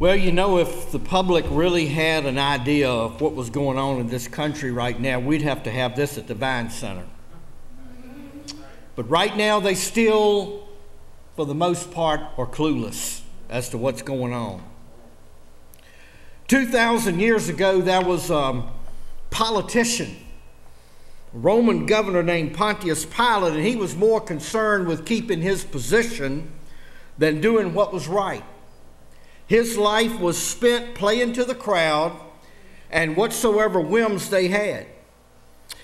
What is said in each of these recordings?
Well, you know, if the public really had an idea of what was going on in this country right now, we'd have to have this at the Vines Center. But right now, they still, for the most part, are clueless as to what's going on. 2,000 years ago, there was a politician, a Roman governor named Pontius Pilate, and he was more concerned with keeping his position than doing what was right. His life was spent playing to the crowd and whatsoever whims they had.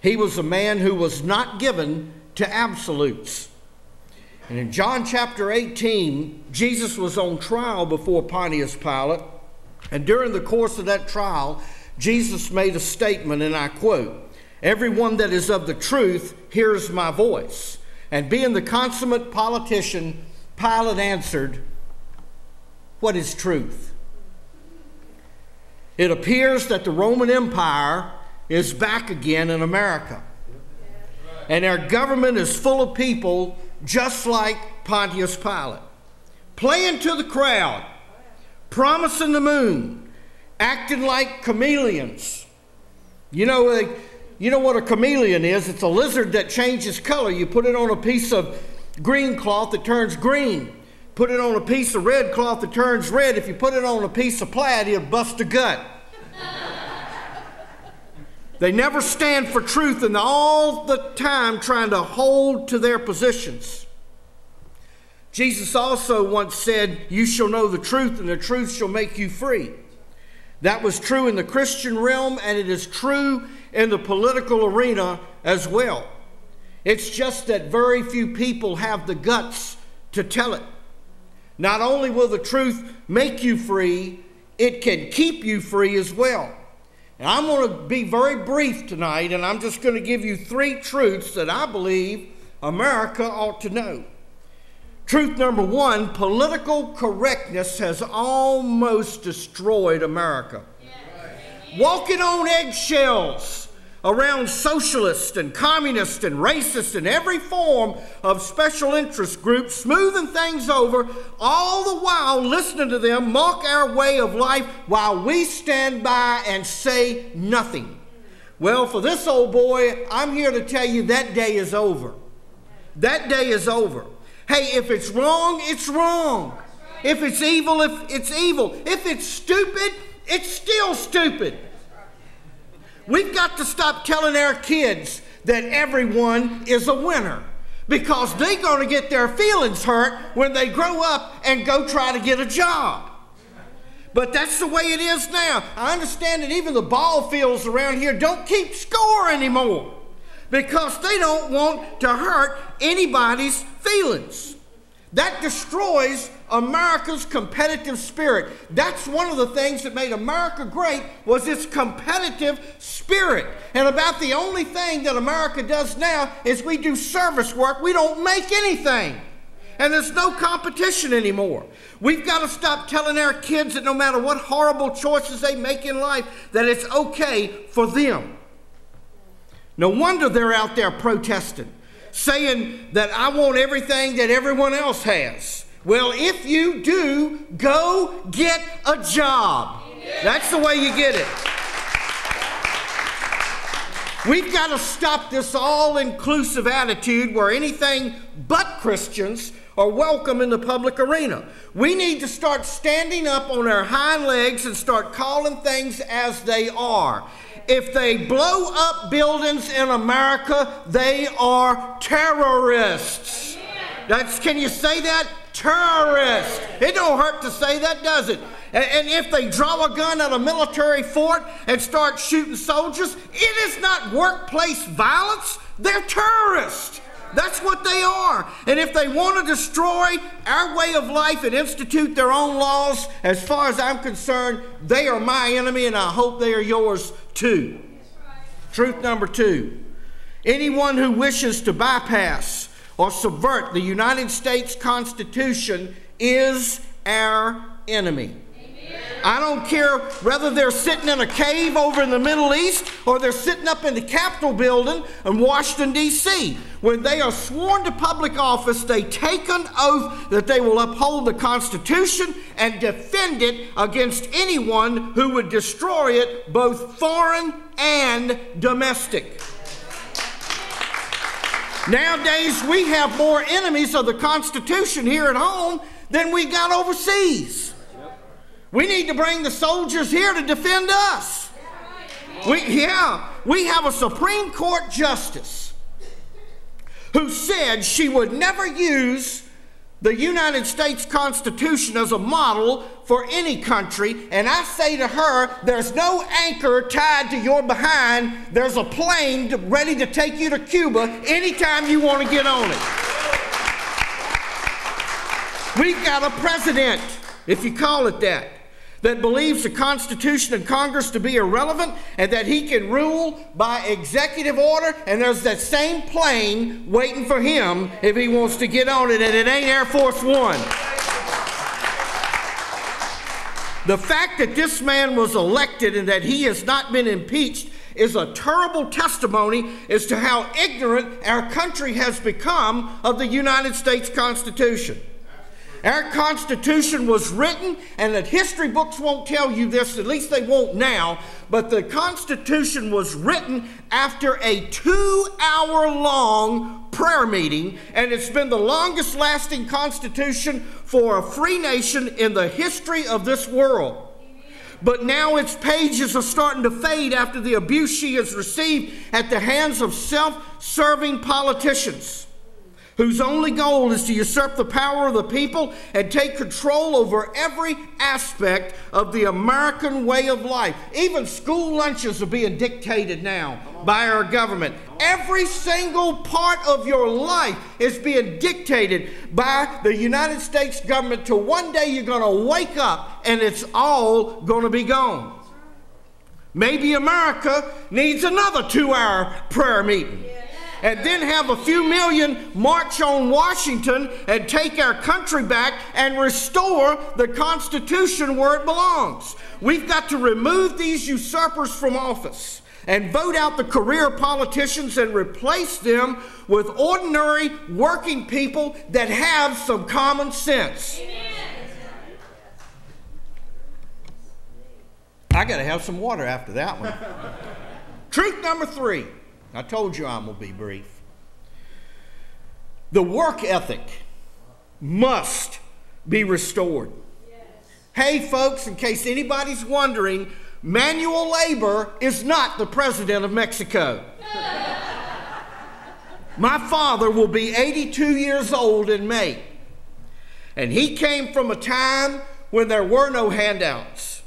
He was a man who was not given to absolutes. And in John chapter 18, Jesus was on trial before Pontius Pilate. And during the course of that trial, Jesus made a statement, and I quote Everyone that is of the truth hears my voice. And being the consummate politician, Pilate answered, what is truth? It appears that the Roman Empire is back again in America. And our government is full of people just like Pontius Pilate, playing to the crowd, promising the moon, acting like chameleons. You know, you know what a chameleon is? It's a lizard that changes color. You put it on a piece of green cloth, it turns green. Put it on a piece of red cloth that turns red. If you put it on a piece of plaid, he'll bust a gut. they never stand for truth and all the time trying to hold to their positions. Jesus also once said, You shall know the truth, and the truth shall make you free. That was true in the Christian realm, and it is true in the political arena as well. It's just that very few people have the guts to tell it. Not only will the truth make you free, it can keep you free as well. And I'm going to be very brief tonight, and I'm just going to give you three truths that I believe America ought to know. Truth number one political correctness has almost destroyed America. Walking on eggshells around socialist and communist and racist and every form of special interest groups, smoothing things over, all the while listening to them mock our way of life while we stand by and say nothing. Well, for this old boy, I'm here to tell you that day is over. That day is over. Hey, if it's wrong, it's wrong. If it's evil, if it's evil. If it's stupid, it's still stupid. We've got to stop telling our kids that everyone is a winner because they're going to get their feelings hurt when they grow up and go try to get a job. But that's the way it is now. I understand that even the ball fields around here don't keep score anymore because they don't want to hurt anybody's feelings. That destroys America's competitive spirit. That's one of the things that made America great was its competitive spirit. And about the only thing that America does now is we do service work. We don't make anything. And there's no competition anymore. We've got to stop telling our kids that no matter what horrible choices they make in life, that it's okay for them. No wonder they're out there protesting saying that I want everything that everyone else has. Well, if you do, go get a job. That's the way you get it. We've got to stop this all inclusive attitude where anything but Christians are welcome in the public arena. We need to start standing up on our hind legs and start calling things as they are. If they blow up buildings in America, they are terrorists. That's, can you say that? Terrorists. It don't hurt to say that, does it? And, and if they draw a gun at a military fort and start shooting soldiers, it is not workplace violence. They're terrorists. That's what they are. And if they want to destroy our way of life and institute their own laws, as far as I'm concerned, they are my enemy, and I hope they are yours too. Truth number two anyone who wishes to bypass or subvert the United States Constitution is our enemy. I don't care whether they're sitting in a cave over in the Middle East or they're sitting up in the Capitol building in Washington, D.C. When they are sworn to public office, they take an oath that they will uphold the Constitution and defend it against anyone who would destroy it, both foreign and domestic. Nowadays, we have more enemies of the Constitution here at home than we got overseas. We need to bring the soldiers here to defend us. We, yeah, we have a Supreme Court justice who said she would never use the United States Constitution as a model for any country. And I say to her, there's no anchor tied to your behind. There's a plane ready to take you to Cuba anytime you want to get on it. We've got a president, if you call it that, that believes the Constitution and Congress to be irrelevant and that he can rule by executive order, and there's that same plane waiting for him if he wants to get on it, and it ain't Air Force One. The fact that this man was elected and that he has not been impeached is a terrible testimony as to how ignorant our country has become of the United States Constitution. Our Constitution was written, and that history books won't tell you this, at least they won't now, but the Constitution was written after a two hour long prayer meeting, and it's been the longest lasting Constitution for a free nation in the history of this world. But now its pages are starting to fade after the abuse she has received at the hands of self serving politicians whose only goal is to usurp the power of the people and take control over every aspect of the American way of life. Even school lunches are being dictated now by our government. Every single part of your life is being dictated by the United States government till one day you're going to wake up and it's all going to be gone. Maybe America needs another two hour prayer meeting and then have a few million march on Washington and take our country back and restore the Constitution where it belongs. We've got to remove these usurpers from office and vote out the career politicians and replace them with ordinary working people that have some common sense. Amen. I got to have some water after that one. Truth number three I told you I'm going to be brief. The work ethic must be restored. Hey, folks, in case anybody's wondering, manual labor is not the president of Mexico. My father will be 82 years old in May. And he came from a time when there were no handouts.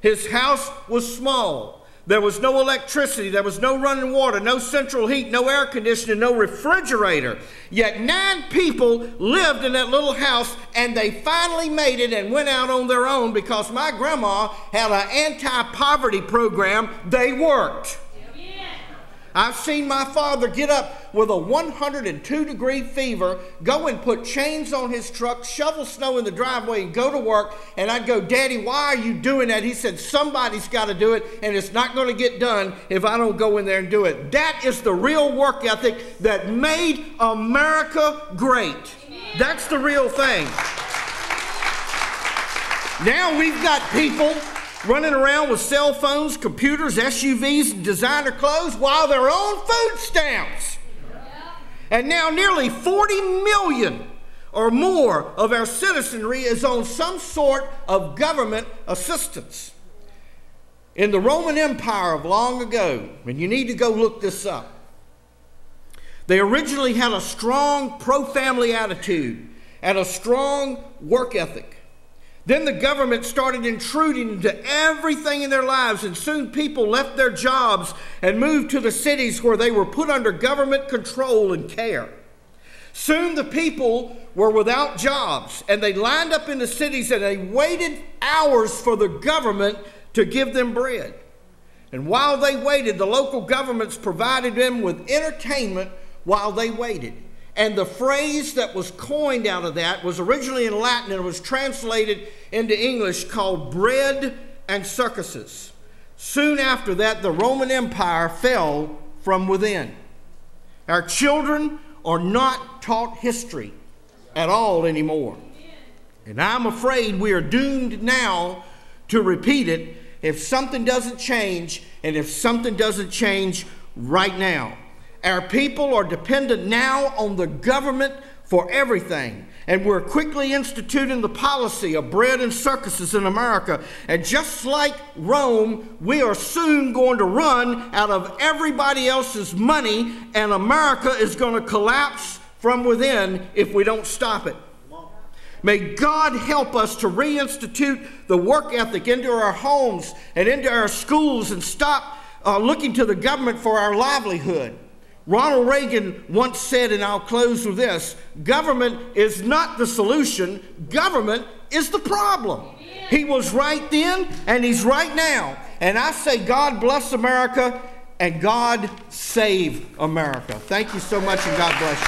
His house was small. There was no electricity, there was no running water, no central heat, no air conditioning, no refrigerator. Yet nine people lived in that little house and they finally made it and went out on their own because my grandma had an anti poverty program. They worked. I've seen my father get up with a 102 degree fever, go and put chains on his truck, shovel snow in the driveway, and go to work. And I'd go, Daddy, why are you doing that? He said, Somebody's got to do it, and it's not going to get done if I don't go in there and do it. That is the real work ethic that made America great. That's the real thing. Now we've got people running around with cell phones, computers, SUVs, and designer clothes while they're on food stamps. And now nearly 40 million or more of our citizenry is on some sort of government assistance. In the Roman Empire of long ago, and you need to go look this up, they originally had a strong pro family attitude and a strong work ethic. Then the government started intruding into everything in their lives, and soon people left their jobs and moved to the cities where they were put under government control and care. Soon the people were without jobs, and they lined up in the cities and they waited hours for the government to give them bread. And while they waited, the local governments provided them with entertainment while they waited. And the phrase that was coined out of that was originally in Latin and was translated into English called bread and circuses. Soon after that, the Roman Empire fell from within. Our children are not taught history at all anymore. And I'm afraid we are doomed now to repeat it if something doesn't change and if something doesn't change right now. Our people are dependent now on the government for everything. And we're quickly instituting the policy of bread and circuses in America. And just like Rome, we are soon going to run out of everybody else's money, and America is going to collapse from within if we don't stop it. May God help us to reinstitute the work ethic into our homes and into our schools and stop uh, looking to the government for our livelihood. Ronald Reagan once said, and I'll close with this government is not the solution, government is the problem. He was right then, and he's right now. And I say, God bless America and God save America. Thank you so much, and God bless you.